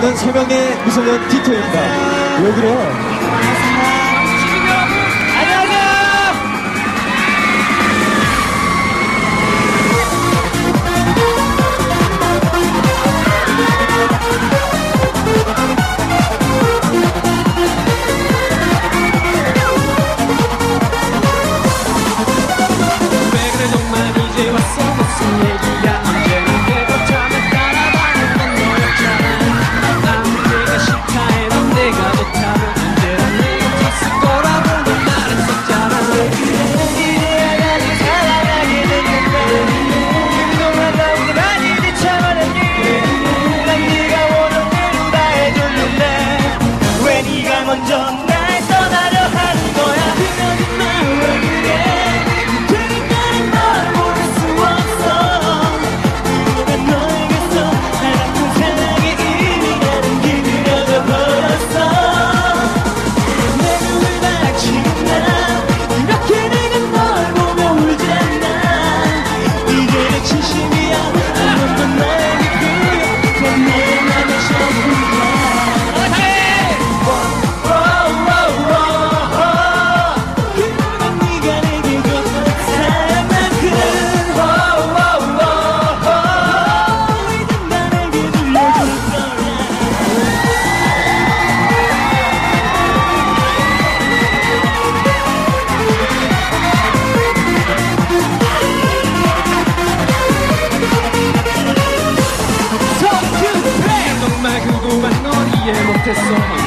있는 세 명의 미소년 티토입니다. 왜 그래요? so much.